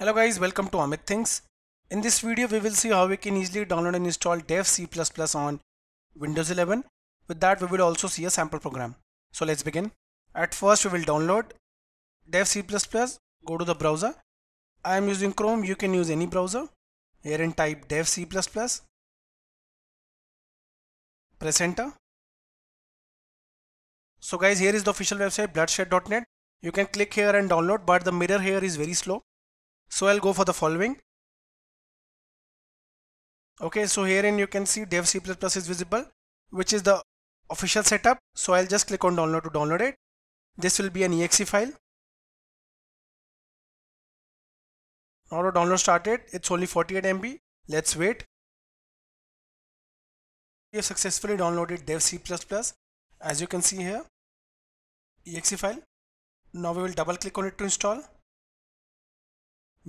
Hello guys, welcome to Amit Thinks. In this video we will see how we can easily download and install dev C++ on Windows 11. With that we will also see a sample program. So let's begin. At first we will download dev C++, go to the browser. I am using Chrome, you can use any browser. Here and type dev C++. Press enter. So guys here is the official website bloodshed.net. You can click here and download but the mirror here is very slow so I'll go for the following. Okay so herein you can see dev C++ is visible which is the official setup. So I'll just click on download to download it. This will be an exe file. Now the download started. It's only 48 MB let's wait. We have successfully downloaded dev C++ as you can see here. Exe file. Now we will double click on it to install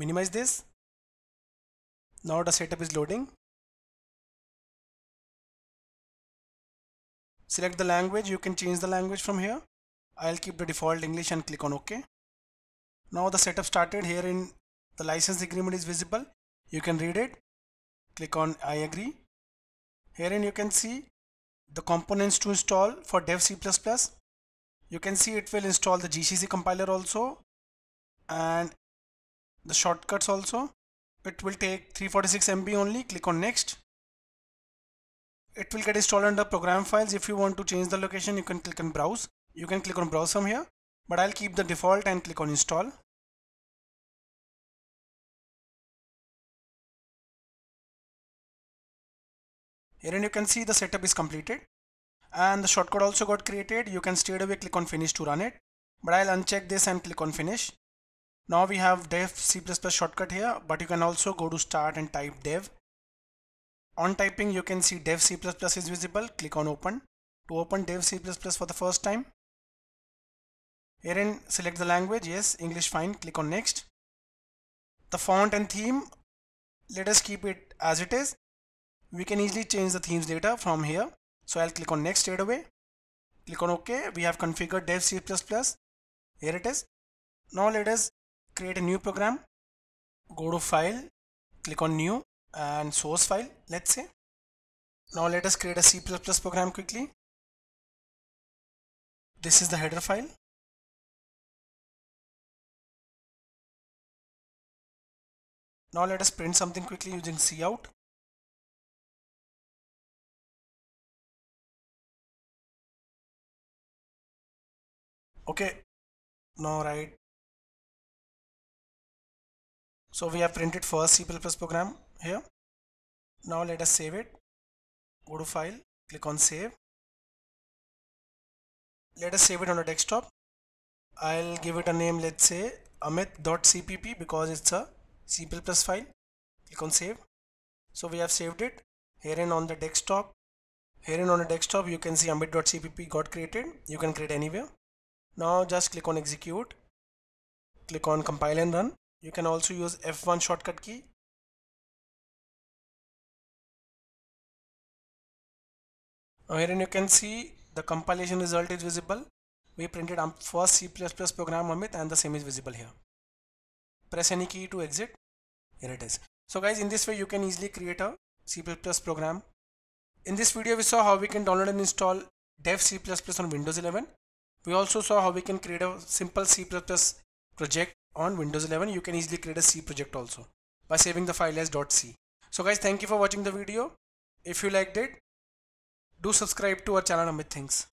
minimize this. Now the setup is loading. Select the language. You can change the language from here. I'll keep the default English and click on OK. Now the setup started. Here in the license agreement is visible. You can read it. Click on I agree. Herein you can see the components to install for dev C++ you can see it will install the GCC compiler also. And the shortcuts also. It will take 346 MB only. Click on next. It will get installed under program files. If you want to change the location you can click on browse. You can click on browse from here but I'll keep the default and click on install. Here and you can see the setup is completed. And the shortcut also got created. You can straight away click on finish to run it. But I'll uncheck this and click on finish now we have dev C++ shortcut here, but you can also go to start and type dev. On typing, you can see dev C++ is visible. Click on open to open dev C++ for the first time. Herein select the language. Yes, English fine. Click on next. The font and theme, let us keep it as it is. We can easily change the themes later from here. So I'll click on next straight away. Click on OK. We have configured dev C++. Here it is. Now let us create a new program go to file click on new and source file let's say. Now let us create a C++ program quickly. This is the header file. Now let us print something quickly using cout. Okay. Now write so we have printed first C++ program here. Now let us save it. Go to file, click on save. Let us save it on a desktop. I'll give it a name, let's say amit.cpp because it's a C++ file. Click on save. So we have saved it. Herein on the desktop, herein on the desktop you can see amit.cpp got created. You can create anywhere. Now just click on execute. Click on compile and run. You can also use F1 shortcut key. Here you can see the compilation result is visible. We printed our first C++ program Amit and the same is visible here. Press any key to exit. Here it is. So guys in this way you can easily create a C++ program. In this video we saw how we can download and install dev C++ on Windows 11. We also saw how we can create a simple C++ project on Windows 11 you can easily create a C project also by saving the file as .c. So guys thank you for watching the video. If you liked it do subscribe to our channel Amit Thinks.